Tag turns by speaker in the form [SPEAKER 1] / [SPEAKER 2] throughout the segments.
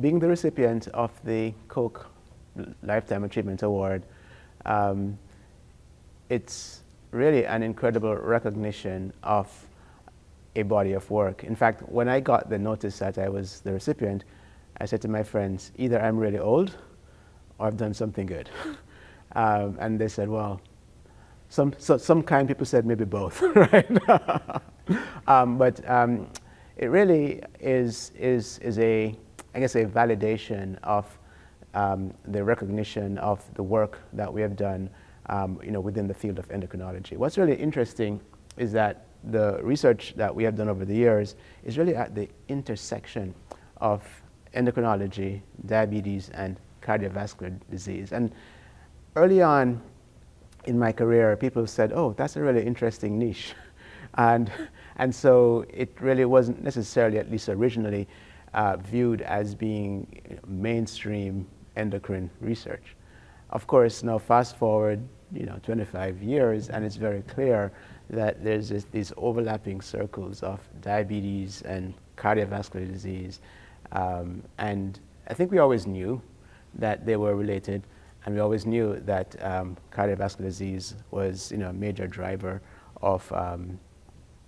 [SPEAKER 1] being the recipient of the Koch Lifetime Achievement Award, um, it's really an incredible recognition of a body of work. In fact, when I got the notice that I was the recipient, I said to my friends, either I'm really old or I've done something good. um, and they said, well, some, so, some kind people said maybe both, right? um, but um, it really is, is, is a, I guess, a validation of um, the recognition of the work that we have done um, you know, within the field of endocrinology. What's really interesting is that the research that we have done over the years is really at the intersection of endocrinology, diabetes, and cardiovascular disease. And early on in my career, people said, oh, that's a really interesting niche. and, and so it really wasn't necessarily, at least originally, uh, viewed as being mainstream endocrine research. Of course, now fast forward, you know, 25 years, and it's very clear that there's this, these overlapping circles of diabetes and cardiovascular disease. Um, and I think we always knew that they were related, and we always knew that um, cardiovascular disease was you know, a major driver of um,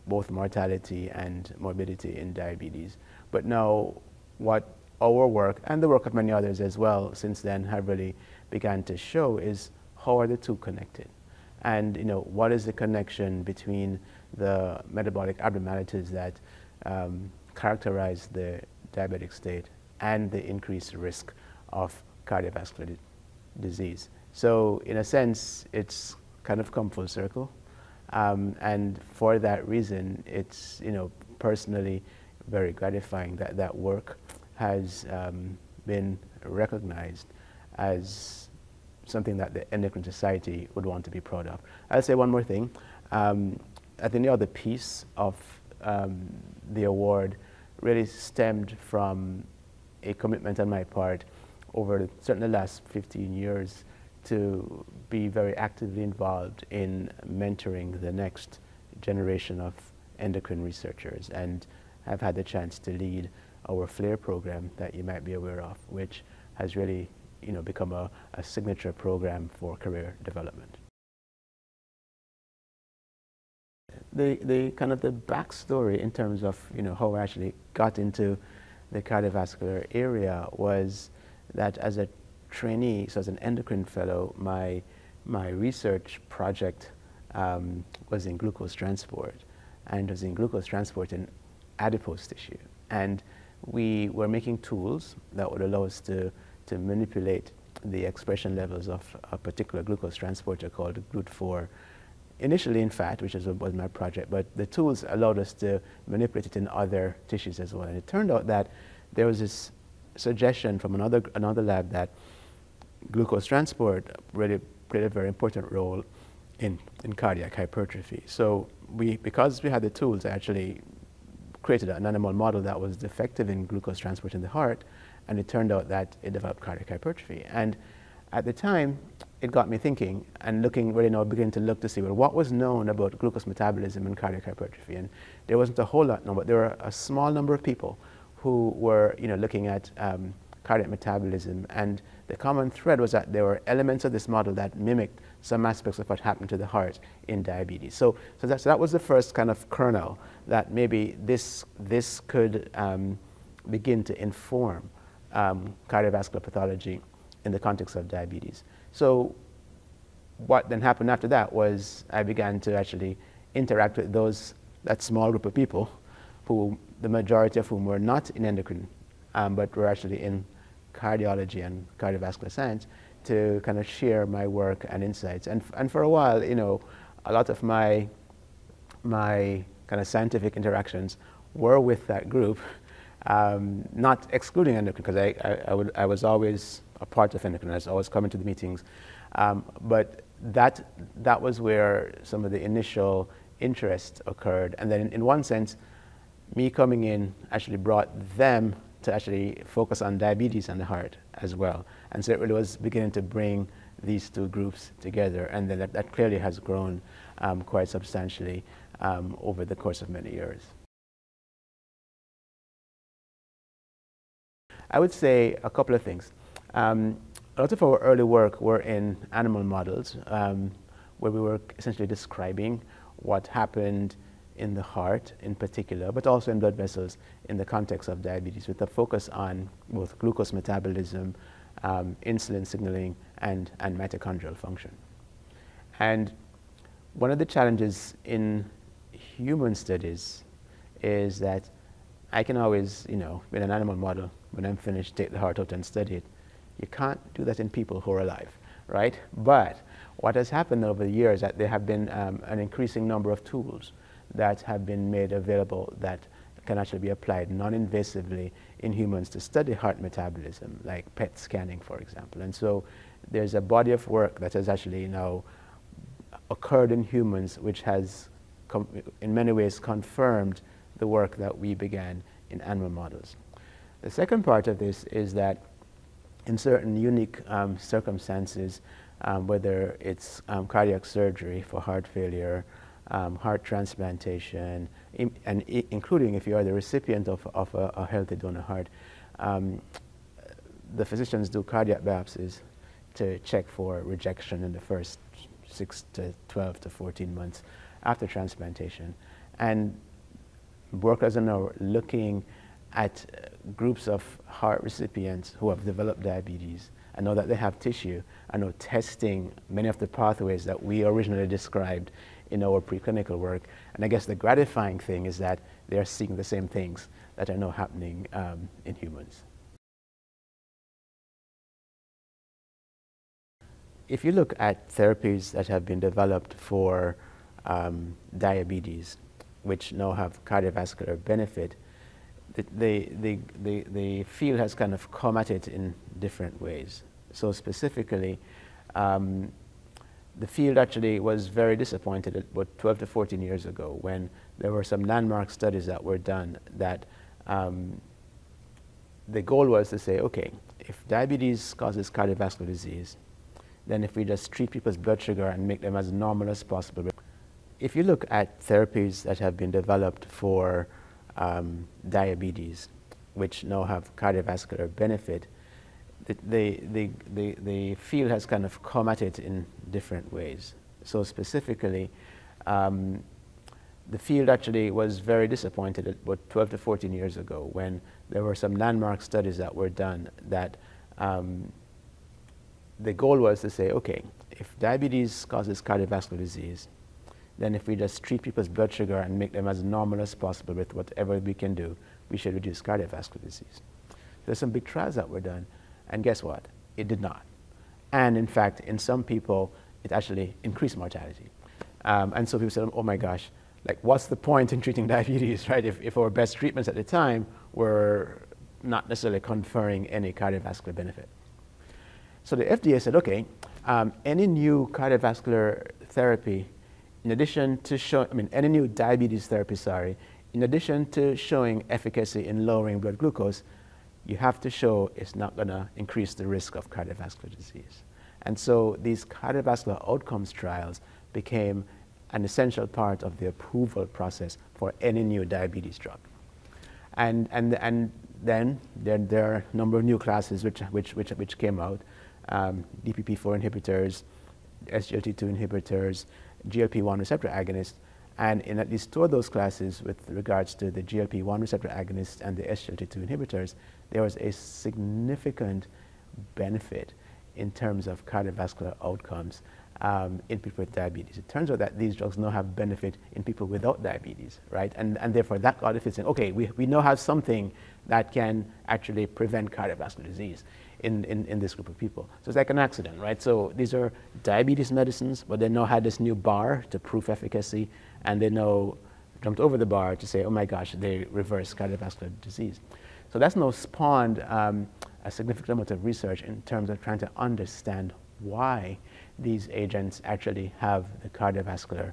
[SPEAKER 1] both mortality and morbidity in diabetes. But now, what our work and the work of many others as well since then have really began to show is how are the two connected? and you know, what is the connection between the metabolic abnormalities that um, characterize the diabetic state and the increased risk of cardiovascular disease. So in a sense, it's kind of come full circle. Um, and for that reason, it's, you know, personally very gratifying that that work has um, been recognized as something that the endocrine society would want to be proud of. I'll say one more thing. Um, I think the other piece of um, the award really stemmed from a commitment on my part over certainly the last 15 years to be very actively involved in mentoring the next generation of endocrine researchers. And I've had the chance to lead our FLARE program that you might be aware of, which has really you know, become a, a signature program for career development. The, the kind of the backstory in terms of you know, how I actually got into the cardiovascular area was that as a trainee, so as an endocrine fellow, my, my research project um, was in glucose transport and was in glucose transport in adipose tissue. And we were making tools that would allow us to to manipulate the expression levels of a particular glucose transporter called GLUT4, initially in fat, which was my project, but the tools allowed us to manipulate it in other tissues as well. And it turned out that there was this suggestion from another, another lab that glucose transport really played a very important role in, in cardiac hypertrophy. So we, because we had the tools, I actually created an animal model that was defective in glucose transport in the heart, and it turned out that it developed cardiac hypertrophy. And at the time, it got me thinking and looking, really now beginning to look to see, well, what was known about glucose metabolism and cardiac hypertrophy? And there wasn't a whole lot known, but there were a small number of people who were, you know, looking at um, cardiac metabolism. And the common thread was that there were elements of this model that mimicked some aspects of what happened to the heart in diabetes. So, so, that, so that was the first kind of kernel that maybe this, this could um, begin to inform um, cardiovascular pathology in the context of diabetes. So what then happened after that was I began to actually interact with those, that small group of people who, the majority of whom were not in endocrine, um, but were actually in cardiology and cardiovascular science to kind of share my work and insights. And, and for a while, you know, a lot of my, my kind of scientific interactions were with that group um, not excluding endocrine, because I, I, I, would, I was always a part of endocrine, I was always coming to the meetings. Um, but that, that was where some of the initial interest occurred. And then, in, in one sense, me coming in actually brought them to actually focus on diabetes and the heart as well. And so it really was beginning to bring these two groups together. And then that, that clearly has grown um, quite substantially um, over the course of many years. I would say a couple of things. Um, a lot of our early work were in animal models um, where we were essentially describing what happened in the heart in particular, but also in blood vessels in the context of diabetes with a focus on both glucose metabolism, um, insulin signaling, and, and mitochondrial function. And one of the challenges in human studies is that I can always, you know, in an animal model, when I'm finished, take the heart out and study it. You can't do that in people who are alive, right? But what has happened over the years is that there have been um, an increasing number of tools that have been made available that can actually be applied non-invasively in humans to study heart metabolism, like PET scanning, for example. And so there's a body of work that has actually now occurred in humans, which has in many ways confirmed the work that we began in animal models. The second part of this is that in certain unique um, circumstances, um, whether it's um, cardiac surgery for heart failure, um, heart transplantation, and including if you are the recipient of, of a, a healthy donor heart, um, the physicians do cardiac biopsies to check for rejection in the first 6 to 12 to 14 months after transplantation. And workers are now looking at groups of heart recipients who have developed diabetes and know that they have tissue and know testing many of the pathways that we originally described in our preclinical work. And I guess the gratifying thing is that they're seeing the same things that are now happening um, in humans. If you look at therapies that have been developed for um, diabetes, which now have cardiovascular benefit, the, the, the, the, the field has kind of come at it in different ways. So specifically, um, the field actually was very disappointed about 12 to 14 years ago when there were some landmark studies that were done that um, the goal was to say, okay, if diabetes causes cardiovascular disease, then if we just treat people's blood sugar and make them as normal as possible. If you look at therapies that have been developed for um, diabetes, which now have cardiovascular benefit, the, the, the, the, field has kind of come at it in different ways. So specifically, um, the field actually was very disappointed about 12 to 14 years ago when there were some landmark studies that were done that um, the goal was to say, okay, if diabetes causes cardiovascular disease, then if we just treat people's blood sugar and make them as normal as possible with whatever we can do, we should reduce cardiovascular disease. There's some big trials that were done and guess what? It did not. And in fact, in some people, it actually increased mortality. Um, and so people said, oh my gosh, like what's the point in treating diabetes, right? If, if our best treatments at the time were not necessarily conferring any cardiovascular benefit. So the FDA said, okay, um, any new cardiovascular therapy, in addition to showing, I mean, any new diabetes therapy, sorry, in addition to showing efficacy in lowering blood glucose, you have to show it's not going to increase the risk of cardiovascular disease. And so these cardiovascular outcomes trials became an essential part of the approval process for any new diabetes drug. And, and, and then there, there are a number of new classes which, which, which, which came out, um, DPP-4 inhibitors, SGLT2 inhibitors, GLP-1 receptor agonists, and in at least two of those classes with regards to the GLP-1 receptor agonists and the SGLT2 inhibitors, there was a significant benefit in terms of cardiovascular outcomes um, in people with diabetes. It turns out that these drugs now have benefit in people without diabetes, right? And, and therefore that got it in, okay, we, we now have something that can actually prevent cardiovascular disease in, in, in this group of people. So it's like an accident, right? So these are diabetes medicines, but they now had this new bar to prove efficacy, and they now jumped over the bar to say, oh my gosh, they reverse cardiovascular disease. So that's now spawned um, a significant amount of research in terms of trying to understand why these agents actually have the cardiovascular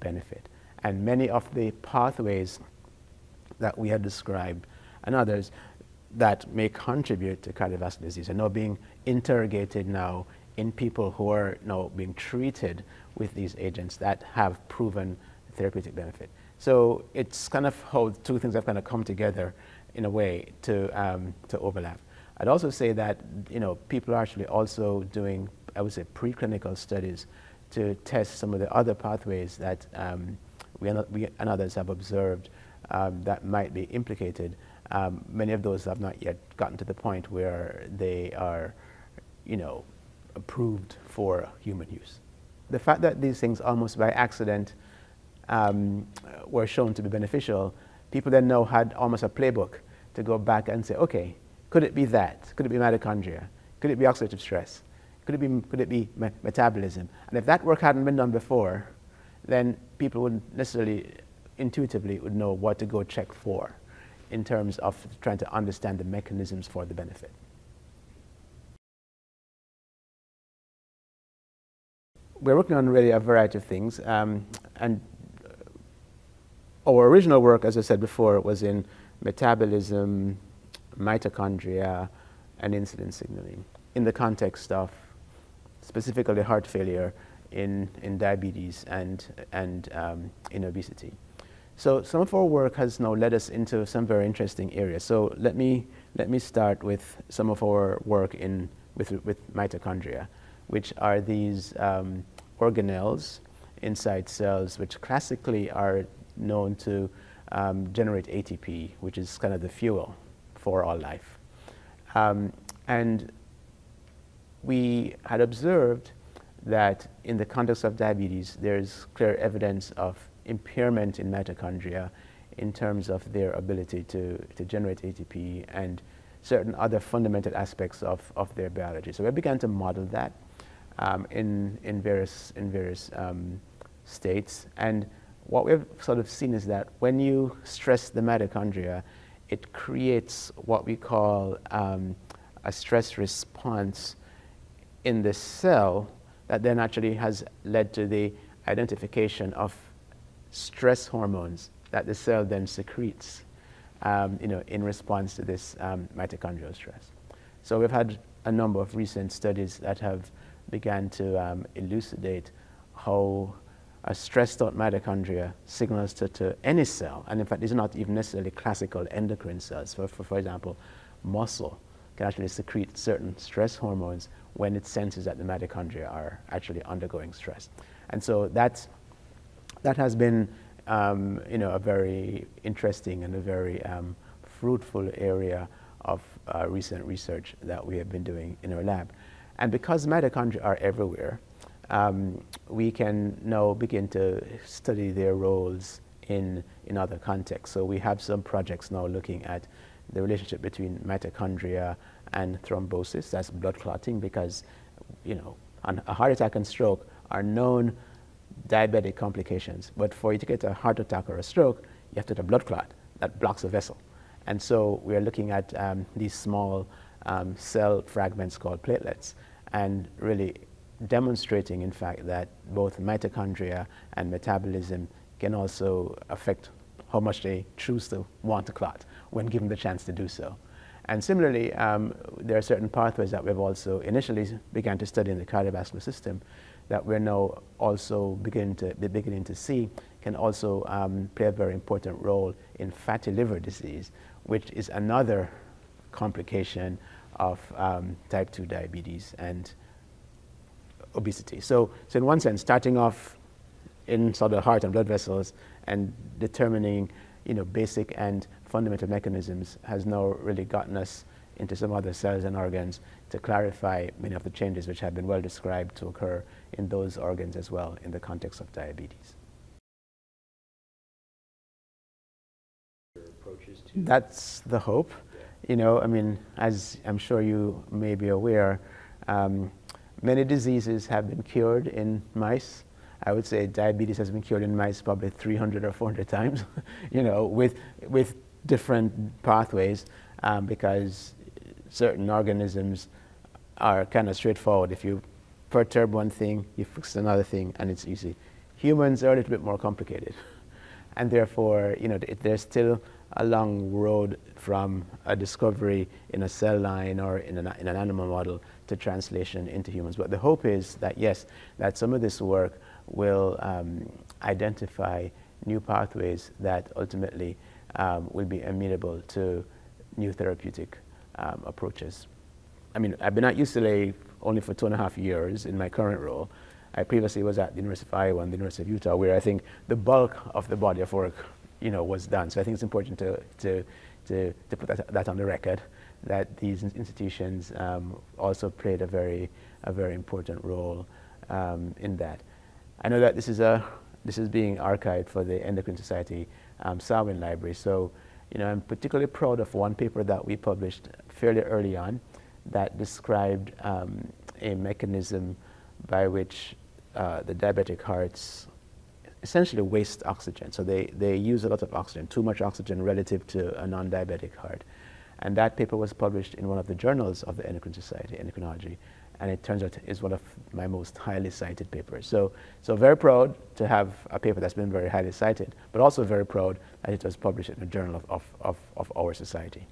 [SPEAKER 1] benefit. And many of the pathways that we had described and others that may contribute to cardiovascular disease are now being interrogated now in people who are now being treated with these agents that have proven therapeutic benefit. So it's kind of how two things have kind of come together in a way, to, um, to overlap. I'd also say that, you know, people are actually also doing, I would say, preclinical studies to test some of the other pathways that um, we, and, we, and, others have observed um, that might be implicated. Um, many of those have not yet gotten to the point where they are, you know, approved for human use. The fact that these things almost by accident um, were shown to be beneficial, people then now had almost a playbook to go back and say, okay, could it be that? Could it be mitochondria? Could it be oxidative stress? Could it be, could it be me metabolism? And if that work hadn't been done before, then people wouldn't necessarily intuitively would know what to go check for in terms of trying to understand the mechanisms for the benefit. We're working on really a variety of things, um, and our original work, as I said before, was in metabolism, mitochondria, and insulin signaling in the context of specifically heart failure in, in diabetes and, and um, in obesity. So some of our work has now led us into some very interesting areas. So let me, let me start with some of our work in, with, with mitochondria, which are these um, organelles inside cells which classically are known to um, generate ATP, which is kind of the fuel for all life. Um, and we had observed that in the context of diabetes, there's clear evidence of impairment in mitochondria in terms of their ability to, to generate ATP and certain other fundamental aspects of, of their biology. So we began to model that um, in, in various, in various um, states. And what we've sort of seen is that when you stress the mitochondria, it creates what we call um, a stress response in the cell that then actually has led to the identification of stress hormones that the cell then secretes um, you know, in response to this um, mitochondrial stress. So we've had a number of recent studies that have began to um, elucidate how a stressed out mitochondria signals to, to any cell, and in fact, these are not even necessarily classical endocrine cells. For, for, for example, muscle can actually secrete certain stress hormones when it senses that the mitochondria are actually undergoing stress. And so that's, that has been um, you know, a very interesting and a very um, fruitful area of uh, recent research that we have been doing in our lab. And because mitochondria are everywhere, um, we can now begin to study their roles in, in other contexts. So we have some projects now looking at the relationship between mitochondria and thrombosis, that's blood clotting, because you know, a heart attack and stroke are known diabetic complications. But for you to get a heart attack or a stroke, you have to have a blood clot that blocks a vessel. And so we're looking at um, these small um, cell fragments called platelets and really demonstrating, in fact, that both mitochondria and metabolism can also affect how much they choose to want to clot when given the chance to do so. And similarly, um, there are certain pathways that we've also initially began to study in the cardiovascular system that we're now also beginning to, beginning to see can also um, play a very important role in fatty liver disease, which is another complication of um, type 2 diabetes and obesity. So, so in one sense, starting off in sort of the heart and blood vessels and determining you know, basic and fundamental mechanisms has now really gotten us into some other cells and organs to clarify many of the changes which have been well described to occur in those organs as well in the context of diabetes. That's the hope. You know, I mean, as I'm sure you may be aware, um, many diseases have been cured in mice. I would say diabetes has been cured in mice probably 300 or 400 times, you know, with, with different pathways um, because certain organisms are kind of straightforward. If you perturb one thing, you fix another thing, and it's easy. Humans are a little bit more complicated. And therefore, you know, there's still a long road from a discovery in a cell line or in an, in an animal model translation into humans. But the hope is that, yes, that some of this work will um, identify new pathways that ultimately um, will be amenable to new therapeutic um, approaches. I mean, I've been at UCLA only for two and a half years in my current role. I previously was at the University of Iowa and the University of Utah, where I think the bulk of the body of work, you know, was done. So I think it's important to, to, to, to put that, that on the record, that these institutions um, also played a very, a very important role um, in that. I know that this is, a, this is being archived for the Endocrine Society um, Sawin Library. So, you know, I'm particularly proud of one paper that we published fairly early on that described um, a mechanism by which uh, the diabetic hearts essentially waste oxygen. So they, they use a lot of oxygen, too much oxygen relative to a non-diabetic heart. And that paper was published in one of the journals of the Endocrine Society, Endocrinology, and it turns out is one of my most highly cited papers. So, so very proud to have a paper that's been very highly cited, but also very proud that it was published in a journal of, of, of, of our society.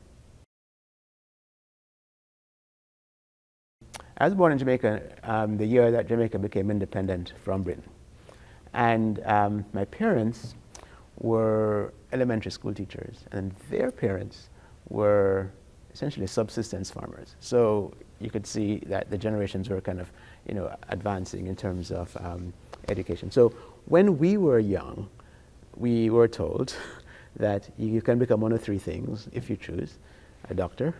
[SPEAKER 1] I was born in Jamaica um, the year that Jamaica became independent from Britain. And um, my parents were elementary school teachers, and their parents were essentially subsistence farmers. So you could see that the generations were kind of, you know, advancing in terms of um, education. So when we were young, we were told that you can become one of three things if you choose, a doctor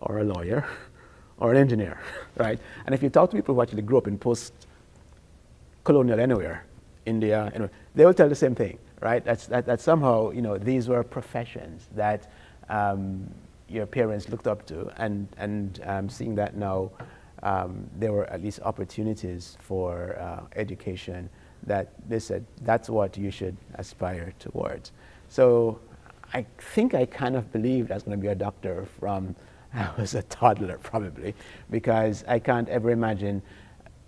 [SPEAKER 1] or a lawyer or an engineer, right? And if you talk to people who actually grew up in post-colonial anywhere, India, anywhere, they will tell the same thing, right? That's, that, that somehow, you know, these were professions that um, your parents looked up to, and, and um, seeing that now, um, there were at least opportunities for uh, education that they said that's what you should aspire towards. So I think I kind of believed I was going to be a doctor from I was a toddler probably because I can't ever imagine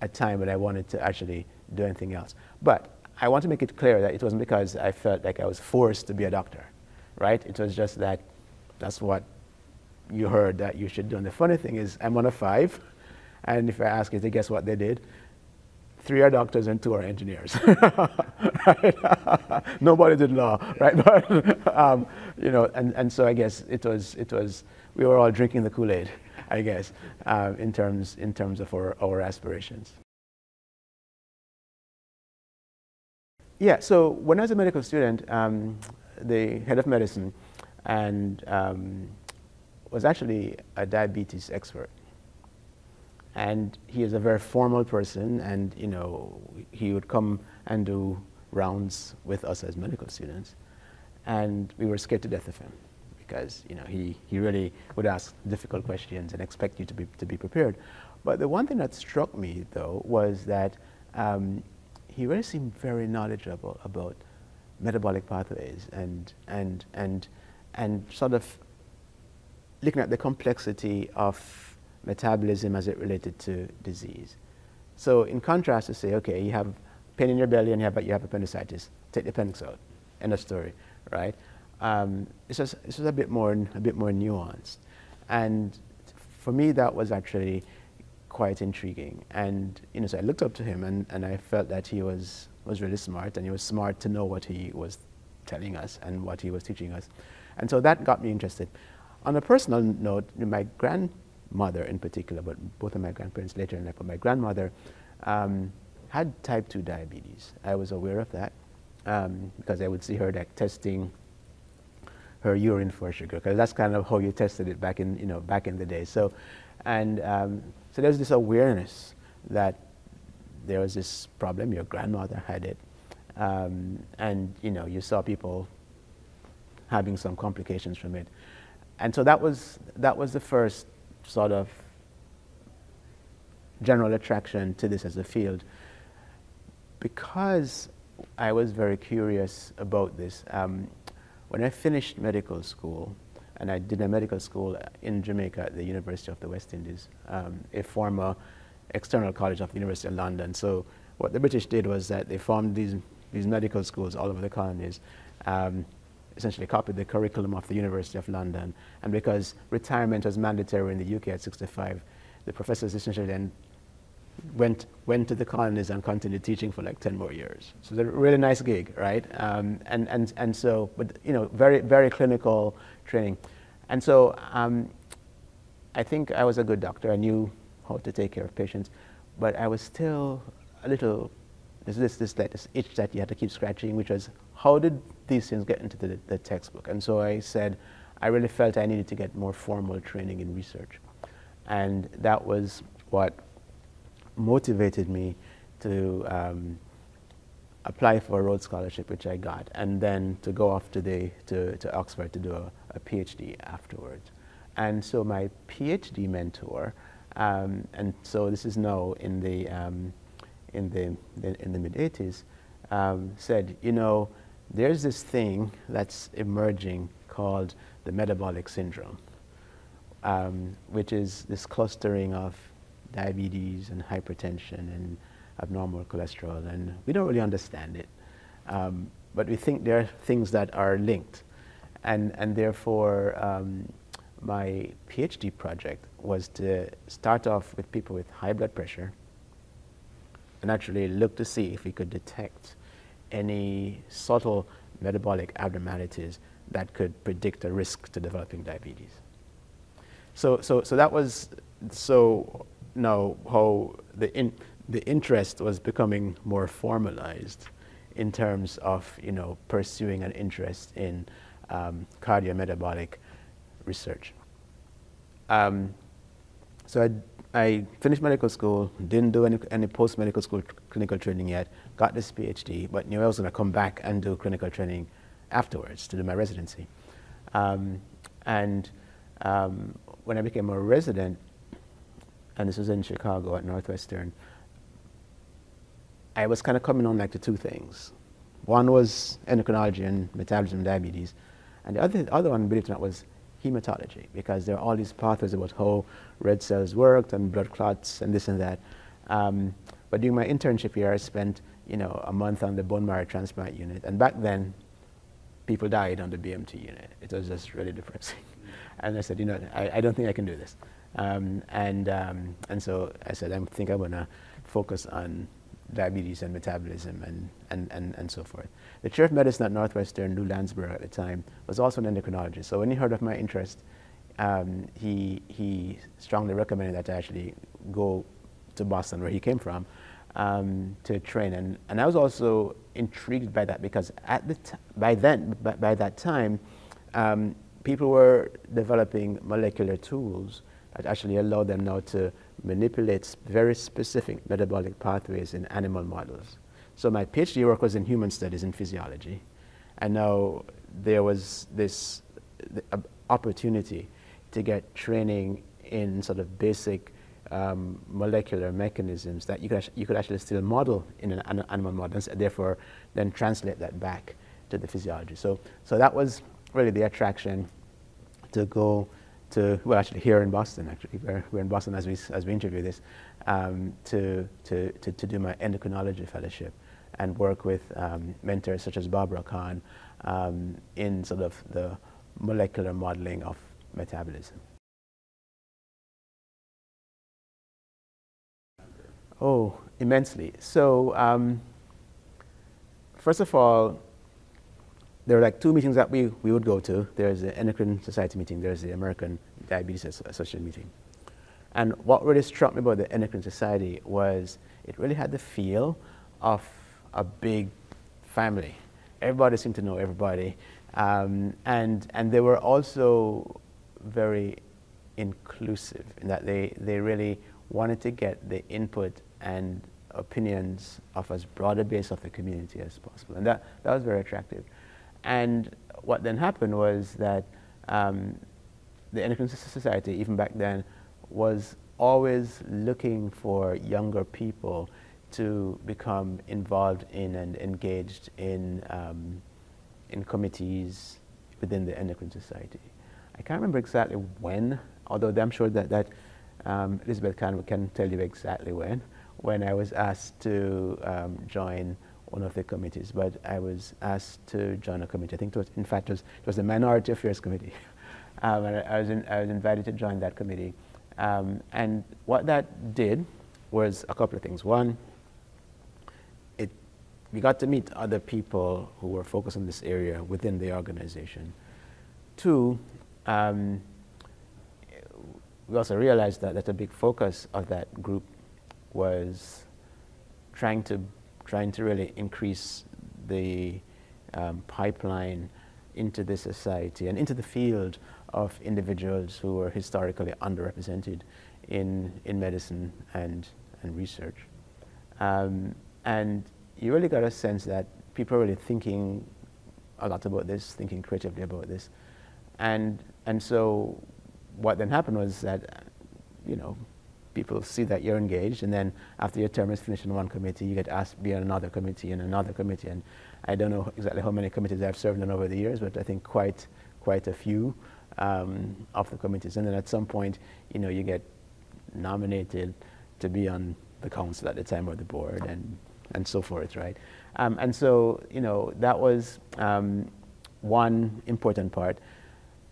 [SPEAKER 1] a time when I wanted to actually do anything else. But I want to make it clear that it wasn't because I felt like I was forced to be a doctor, right? It was just that that's what you heard that you should do. And the funny thing is, I'm one of five, and if I ask you to guess what they did, three are doctors and two are engineers. Nobody did law, right? But, um, you know, and, and so I guess it was, it was we were all drinking the Kool-Aid, I guess, uh, in, terms, in terms of our, our aspirations. Yeah, so when I was a medical student, um, the head of medicine and um, was actually a diabetes expert. And he is a very formal person, and you know, he would come and do rounds with us as medical students, and we were scared to death of him because you know, he, he really would ask difficult questions and expect you to be, to be prepared. But the one thing that struck me, though, was that um, he really seemed very knowledgeable about metabolic pathways and, and, and, and sort of looking at the complexity of metabolism as it related to disease. So in contrast to say, okay, you have pain in your belly and you have, you have appendicitis, take the appendix out, end of story, right? um, it's, just, it's just a bit more, a bit more nuanced. And for me, that was actually quite intriguing. And you know, so I looked up to him, and, and I felt that he was was really smart, and he was smart to know what he was telling us and what he was teaching us. And so that got me interested. On a personal note, my grandmother in particular, but both of my grandparents later in life, but my grandmother um, had type 2 diabetes. I was aware of that um, because I would see her like, testing her urine for sugar because that's kind of how you tested it back in you know back in the day. So, and um, so there's this awareness that there was this problem. Your grandmother had it, um, and you know you saw people having some complications from it, and so that was that was the first sort of general attraction to this as a field because I was very curious about this. Um, when I finished medical school, and I did a medical school in Jamaica at the University of the West Indies, um, a former external college of the University of London. So what the British did was that they formed these, these medical schools all over the colonies, um, essentially copied the curriculum of the University of London. And because retirement was mandatory in the UK at 65, the professors essentially then went, went to the colonies and continued teaching for like 10 more years. So it's a really nice gig, right? Um, and, and, and so, but you know, very, very clinical training. And so um, I think I was a good doctor. I knew how to take care of patients, but I was still a little, this, this, this itch that you had to keep scratching, which was how did these things get into the, the textbook? And so I said, I really felt I needed to get more formal training in research. And that was what motivated me to um, apply for a Rhodes Scholarship, which I got, and then to go off to, the, to, to Oxford to do a, a PhD afterwards. And so my PhD mentor, um, and so this is now in the, um, in the, in the mid 80s, um, said, you know, there's this thing that's emerging called the metabolic syndrome, um, which is this clustering of diabetes and hypertension and abnormal cholesterol, and we don't really understand it. Um, but we think there are things that are linked. And, and therefore, um, my PhD project was to start off with people with high blood pressure and actually look to see if we could detect any subtle metabolic abnormalities that could predict a risk to developing diabetes. So, so, so that was so now how the, in, the interest was becoming more formalized in terms of you know, pursuing an interest in um, cardiometabolic research. Um, so I, I, finished medical school, didn't do any, any post-medical school clinical training yet, got this PhD, but knew I was going to come back and do clinical training afterwards to do my residency. Um, and um, when I became a resident, and this was in Chicago at Northwestern, I was kind of coming on like to two things. One was endocrinology and metabolism and diabetes, and the other, other one, believe it or not, was hematology, because there are all these pathways about how red cells worked and blood clots and this and that. Um, but during my internship here, I spent you know, a month on the bone marrow transplant unit, and back then, people died on the BMT unit. It was just really depressing. and I said, you know, I, I don't think I can do this. Um, and, um, and so I said, I think I'm to focus on diabetes and metabolism and, and, and, and so forth. The chair of medicine at Northwestern, Lou Landsberg at the time, was also an endocrinologist. So when he heard of my interest, um, he, he strongly recommended that I actually go to Boston, where he came from, um, to train. And, and I was also intrigued by that because at the by then, by, by that time, um, people were developing molecular tools that actually allowed them now to manipulate very specific metabolic pathways in animal models. So my PhD work was in human studies in physiology. And now there was this opportunity to get training in sort of basic um, molecular mechanisms that you could, you could actually still model in an animal model and therefore then translate that back to the physiology. So, so that was really the attraction to go to, well, actually here in Boston, actually, we're, we're in Boston as we, as we interview this, um, to, to, to, to, do my endocrinology fellowship and work with um, mentors such as Barbara Kahn um, in sort of the molecular modeling of metabolism. Oh, immensely. So, um, first of all, there are like two meetings that we, we would go to. There's the Endocrine Society meeting, there's the American Diabetes Association meeting. And what really struck me about the Endocrine Society was it really had the feel of a big family. Everybody seemed to know everybody. Um, and, and they were also very inclusive in that they, they really wanted to get the input and opinions of as broad a base of the community as possible. And that, that was very attractive. And what then happened was that um, the Endocrine Society, even back then, was always looking for younger people to become involved in and engaged in, um, in committees within the Endocrine Society. I can't remember exactly when, although I'm sure that, that um, Elizabeth can, can tell you exactly when, when I was asked to um, join one of the committees, but I was asked to join a committee. I think it was, in fact, it was, it was the Minority Affairs Committee. um, and I was, in, I was invited to join that committee. Um, and what that did was a couple of things. One, it, we got to meet other people who were focused on this area within the organization. Two, um, we also realized that, that a big focus of that group was trying to, trying to really increase the um, pipeline into the society and into the field of individuals who were historically underrepresented in, in medicine and, and research. Um, and you really got a sense that people are really thinking a lot about this, thinking creatively about this. And, and so what then happened was that, you know, people see that you're engaged, and then after your term is finished in one committee, you get asked to be on another committee and another committee. And I don't know exactly how many committees I've served on over the years, but I think quite, quite a few um, of the committees. And then at some point, you know, you get nominated to be on the council at the time or the board and, and so forth, right? Um, and so, you know, that was um, one important part.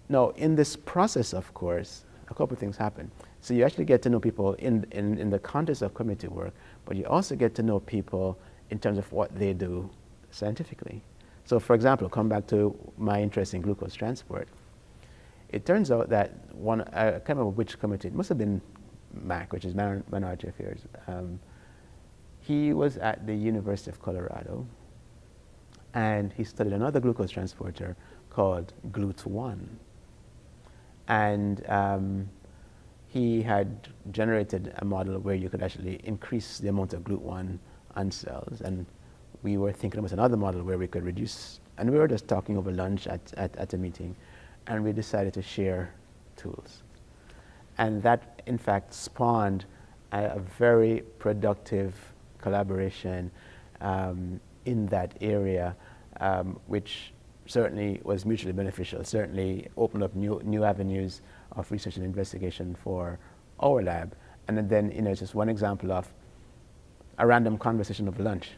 [SPEAKER 1] Now, in this process, of course, a couple of things happen. So you actually get to know people in, in, in the context of committee work, but you also get to know people in terms of what they do scientifically. So for example, come back to my interest in glucose transport. It turns out that one, I can't remember which committee, it must have been MAC, which is Minority Affairs. Um, he was at the University of Colorado, and he studied another glucose transporter called GLUT1. And um, he had generated a model where you could actually increase the amount of GLUT1 on cells. And we were thinking about another model where we could reduce, and we were just talking over lunch at, at, at a meeting, and we decided to share tools. And that, in fact, spawned a, a very productive collaboration um, in that area, um, which certainly was mutually beneficial, certainly opened up new, new avenues of research and investigation for our lab. And then, you know, just one example of a random conversation of lunch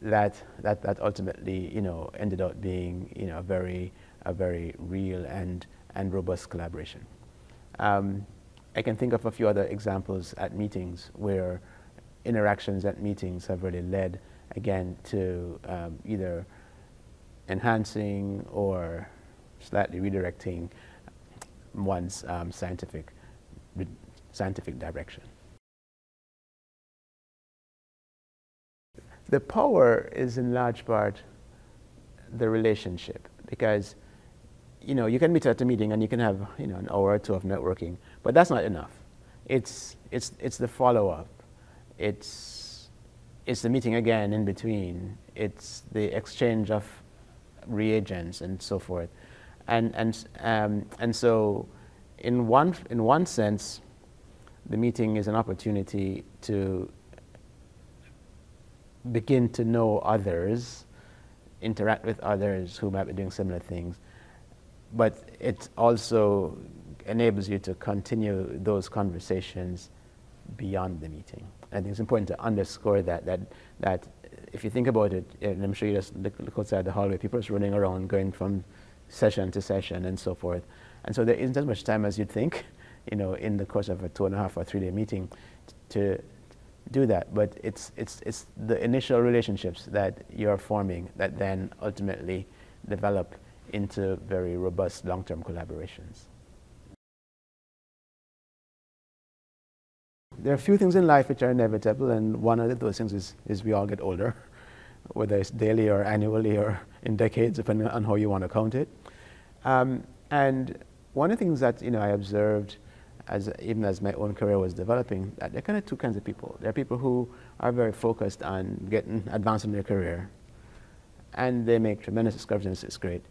[SPEAKER 1] that, that, that ultimately, you know, ended up being, you know, a very, a very real and, and robust collaboration. Um, I can think of a few other examples at meetings where interactions at meetings have really led, again, to um, either enhancing or slightly redirecting one's um, scientific, scientific direction. The power is in large part the relationship because you know you can meet at a meeting and you can have you know an hour or two of networking, but that's not enough. It's it's it's the follow up. It's it's the meeting again in between. It's the exchange of reagents and so forth. And, and, um, and so in one, in one sense, the meeting is an opportunity to begin to know others, interact with others who might be doing similar things. But it also enables you to continue those conversations beyond the meeting. I think it's important to underscore that, that, that if you think about it, and I'm sure you just look, look outside the hallway, people are just running around, going from session to session and so forth. And so there isn't as much time as you'd think, you know, in the course of a two and a half or three day meeting to do that. But it's, it's, it's the initial relationships that you're forming that then ultimately develop into very robust long-term collaborations. There are a few things in life which are inevitable, and one of those things is, is we all get older, whether it's daily or annually or in decades, depending on how you want to count it. Um, and one of the things that you know I observed, as even as my own career was developing, that there are kind of two kinds of people. There are people who are very focused on getting advanced in their career, and they make tremendous discoveries. It's great.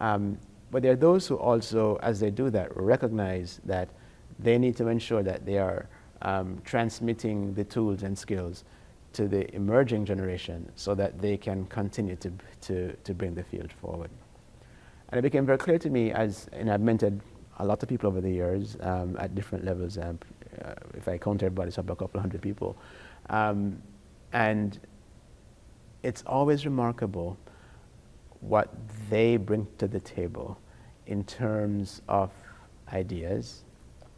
[SPEAKER 1] Um, but there are those who also, as they do that, recognize that they need to ensure that they are um, transmitting the tools and skills to the emerging generation so that they can continue to, to, to bring the field forward. And it became very clear to me as, and I've mentored a lot of people over the years um, at different levels. Um, uh, if I count everybody, it's about a couple hundred people. Um, and it's always remarkable what they bring to the table in terms of ideas,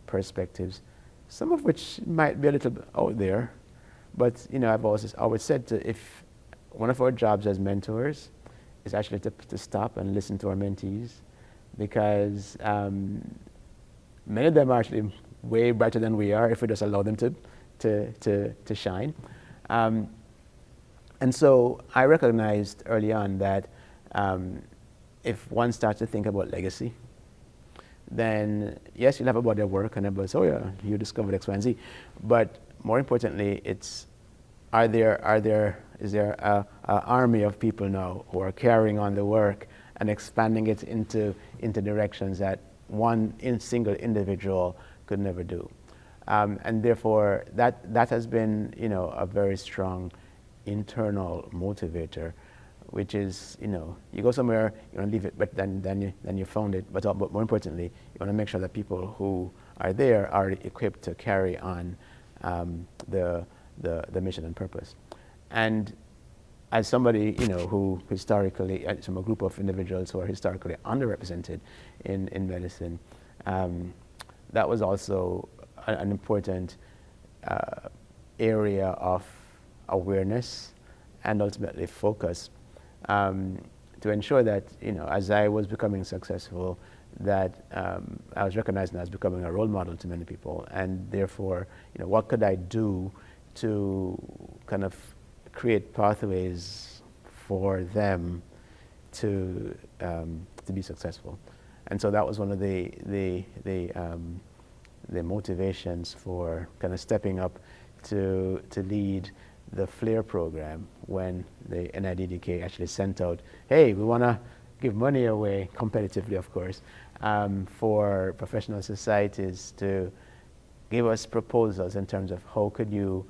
[SPEAKER 1] perspectives, some of which might be a little out there. But you know, I've always, always said to if one of our jobs as mentors is actually to, to stop and listen to our mentees because um, many of them are actually way brighter than we are if we just allow them to, to, to, to shine. Um, and so I recognized early on that um, if one starts to think about legacy, then yes, you'll have a body of work and everybody says, oh yeah, you discovered X, Y, and Z. But more importantly, it's are there, are there, is there an army of people now who are carrying on the work and expanding it into, into directions that one in single individual could never do. Um, and therefore, that, that has been, you know, a very strong internal motivator, which is, you know, you go somewhere, you want to leave it, but then, then, you, then you found it. But, but more importantly, you want to make sure that people who are there are equipped to carry on um, the, the, the mission and purpose. And as somebody, you know, who historically, uh, from a group of individuals who are historically underrepresented in, in medicine, um, that was also a, an important uh, area of awareness and ultimately focus um, to ensure that, you know, as I was becoming successful, that um, I was recognized as becoming a role model to many people. And therefore, you know, what could I do to kind of create pathways for them to, um, to be successful? And so that was one of the, the, the, um, the motivations for kind of stepping up to, to lead the FLARE program when the NIDDK actually sent out, hey, we want to give money away, competitively of course, um, for professional societies to give us proposals in terms of how could you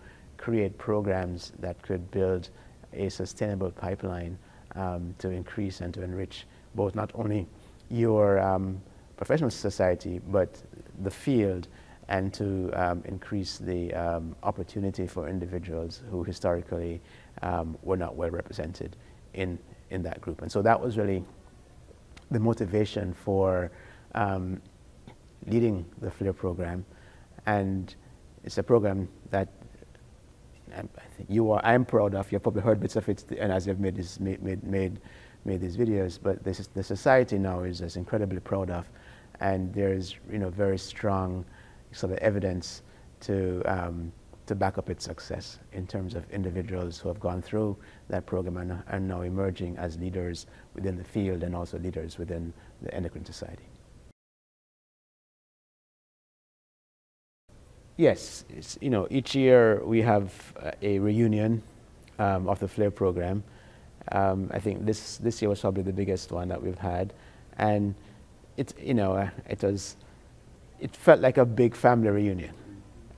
[SPEAKER 1] create programs that could build a sustainable pipeline um, to increase and to enrich both not only your um, professional society, but the field and to um, increase the um, opportunity for individuals who historically um, were not well represented in, in that group. And so that was really the motivation for um, leading the FLARE program. And it's a program that I, think you are, I'm proud of. You've probably heard bits of it and as you've made, this, made, made, made, these videos, but this is, the society now is, is incredibly proud of. And there's you know, very strong sort of evidence to, um, to back up its success in terms of individuals who have gone through that program and are now emerging as leaders within the field and also leaders within the endocrine society. Yes, you know, each year we have a reunion um, of the FLARE program. Um, I think this, this year was probably the biggest one that we've had. And it, you know, uh, it was it felt like a big family reunion.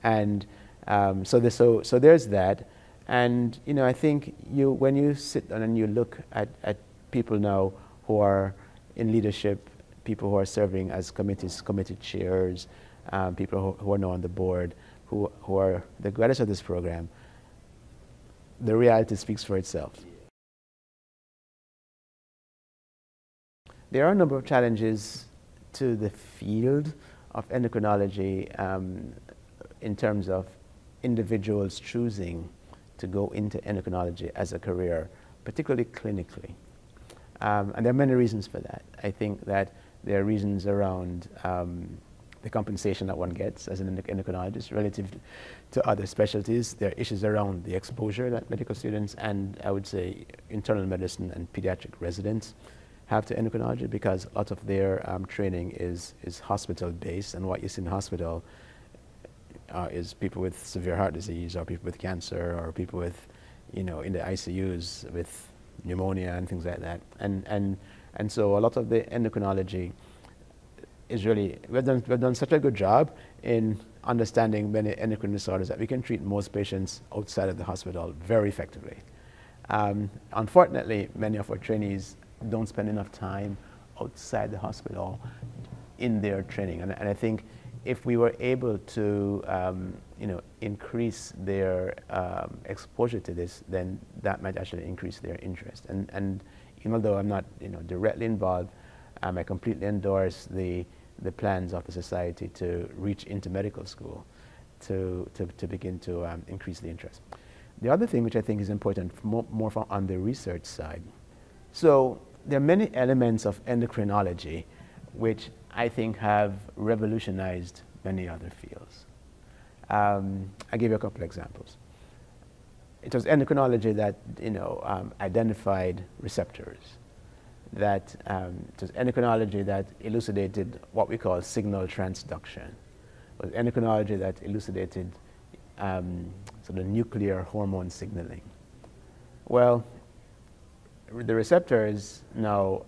[SPEAKER 1] And um, so, the, so, so there's that. And, you know, I think you, when you sit down and you look at, at people now who are in leadership, people who are serving as committees, committee chairs, um, people who, who, are now on the board, who, who are the graduates of this program, the reality speaks for itself. There are a number of challenges to the field of endocrinology um, in terms of individuals choosing to go into endocrinology as a career, particularly clinically. Um, and there are many reasons for that. I think that there are reasons around um, the compensation that one gets as an endocrinologist relative to other specialties. There are issues around the exposure that medical students and I would say internal medicine and pediatric residents have to endocrinology because a lot of their um, training is, is hospital based and what you see in hospital uh, is people with severe heart disease or people with cancer or people with, you know, in the ICUs with pneumonia and things like that. And, and, and so a lot of the endocrinology is really, we've done, we've done such a good job in understanding many endocrine disorders that we can treat most patients outside of the hospital very effectively. Um, unfortunately, many of our trainees don't spend enough time outside the hospital in their training. And, and I think if we were able to, um, you know, increase their um, exposure to this, then that might actually increase their interest. And, and even though I'm not, you know, directly involved, um, I completely endorse the, the plans of the society to reach into medical school to, to, to begin to um, increase the interest. The other thing which I think is important, more, more on the research side. So there are many elements of endocrinology which I think have revolutionized many other fields. Um, I'll give you a couple examples. It was endocrinology that you know, um, identified receptors. That um, endocrinology that elucidated what we call signal transduction. It was endocrinology that elucidated um, sort of nuclear hormone signaling. Well, the receptors now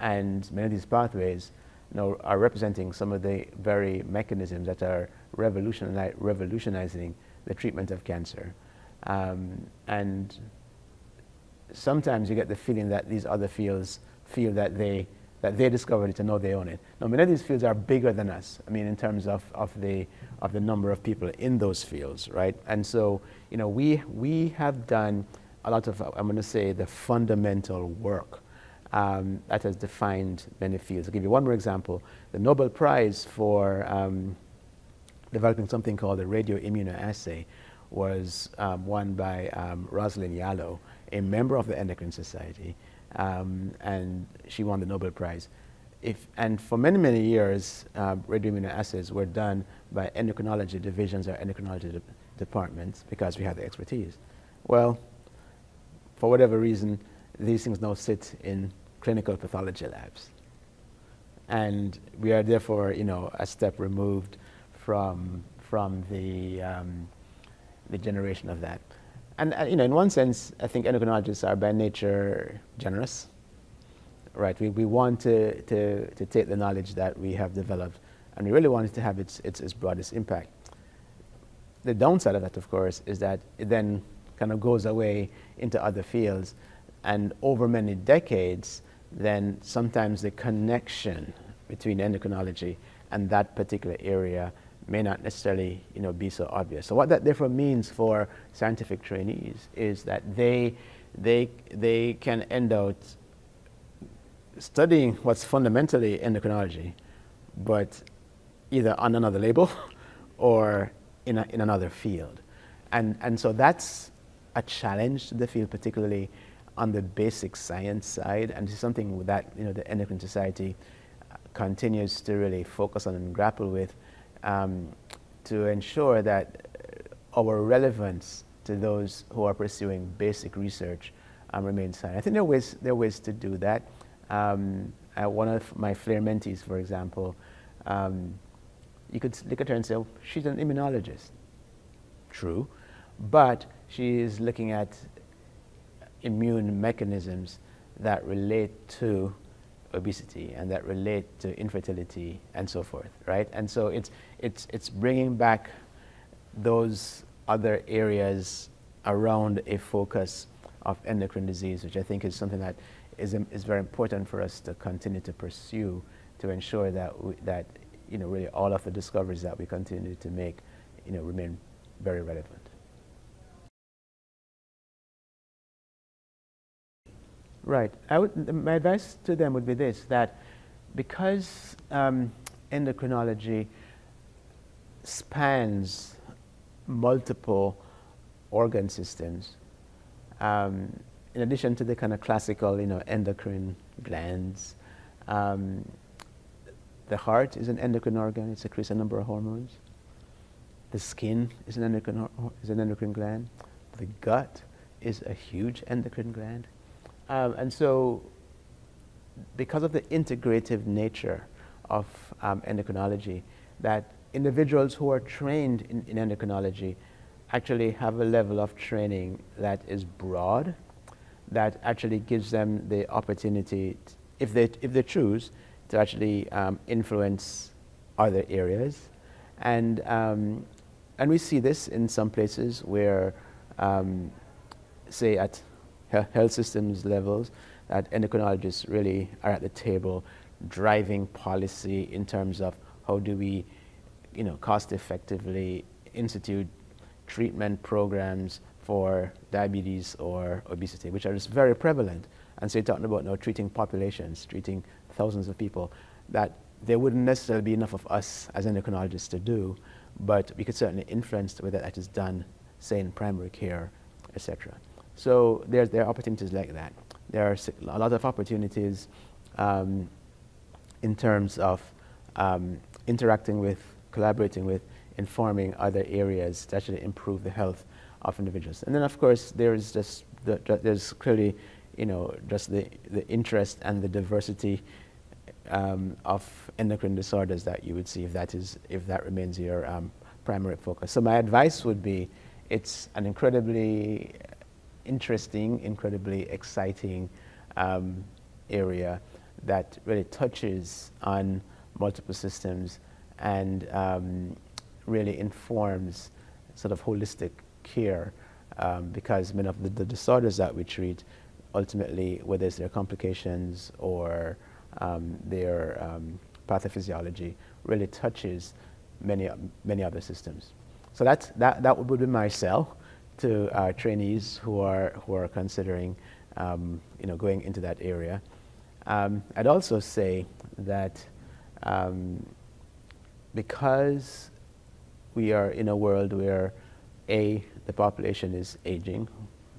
[SPEAKER 1] and many of these pathways now are representing some of the very mechanisms that are revolutioni revolutionizing the treatment of cancer. Um, and sometimes you get the feeling that these other fields feel that they, that they discovered it and know they own it. Now, many of these fields are bigger than us, I mean, in terms of, of, the, of the number of people in those fields, right? And so, you know, we, we have done a lot of, I'm going to say, the fundamental work um, that has defined many fields. I'll give you one more example. The Nobel Prize for um, developing something called the radio radioimmunoassay was um, won by um, Rosalyn Yalow, a member of the Endocrine Society, um, and she won the Nobel Prize. If, and for many, many years, uh, radioimmunoassays were done by endocrinology divisions or endocrinology de departments because we had the expertise. Well, for whatever reason, these things now sit in clinical pathology labs. And we are therefore, you know, a step removed from, from the, um, the generation of that. And, uh, you know, in one sense, I think endocrinologists are by nature generous, right? We, we want to, to, to take the knowledge that we have developed and we really want it to have its, its, its broadest impact. The downside of that, of course, is that it then kind of goes away into other fields. And over many decades, then sometimes the connection between endocrinology and that particular area may not necessarily you know, be so obvious. So what that therefore means for scientific trainees is that they, they, they can end out studying what's fundamentally endocrinology, but either on another label or in, a, in another field. And, and so that's a challenge to the field, particularly on the basic science side, and it's something that you know, the Endocrine Society continues to really focus on and grapple with um, to ensure that our relevance to those who are pursuing basic research um, remains high. I think there are ways, there are ways to do that. Um, one of my FLARE mentees, for example, um, you could look at her and say, oh, she's an immunologist. True. But she is looking at immune mechanisms that relate to obesity and that relate to infertility and so forth, right? And so it's, it's, it's bringing back those other areas around a focus of endocrine disease, which I think is something that is, um, is very important for us to continue to pursue to ensure that, we, that you know, really all of the discoveries that we continue to make you know, remain very relevant. Right. Would, my advice to them would be this, that because um, endocrinology spans multiple organ systems, um, in addition to the kind of classical, you know, endocrine glands, um, the heart is an endocrine organ. It secretes a number of hormones. The skin is an endocrine, is an endocrine gland. The gut is a huge endocrine gland. Um, and so because of the integrative nature of um, endocrinology, that individuals who are trained in, in, endocrinology actually have a level of training that is broad, that actually gives them the opportunity, if, they, if they choose, to actually um, influence other areas. And, um, and we see this in some places where, um, say, at health systems levels that endocrinologists really are at the table driving policy in terms of how do we, you know, cost effectively institute treatment programs for diabetes or obesity, which are just very prevalent. And so you're talking about now treating populations, treating thousands of people, that there wouldn't necessarily be enough of us as endocrinologists to do, but we could certainly influence the way that that is done, say in primary care, etc. So there are opportunities like that. There are a lot of opportunities um, in terms of um, interacting with, collaborating with, informing other areas to actually improve the health of individuals. And then, of course, there's just the, there's clearly, you know, just the, the interest and the diversity um, of endocrine disorders that you would see if that is if that remains your um, primary focus. So my advice would be, it's an incredibly interesting, incredibly exciting um, area that really touches on multiple systems and um, really informs sort of holistic care um, because many of the, the, disorders that we treat ultimately, whether it's their complications or um, their um, pathophysiology, really touches many, many other systems. So that's, that, that would be my sell to our trainees who are, who are considering um, you know, going into that area. Um, I'd also say that um, because we are in a world where A, the population is aging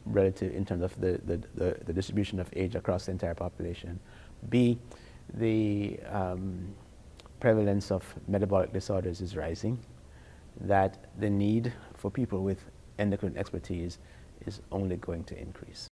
[SPEAKER 1] relative in terms of the, the, the, the distribution of age across the entire population. B, the um, prevalence of metabolic disorders is rising, that the need for people with endocrine expertise is only going to increase.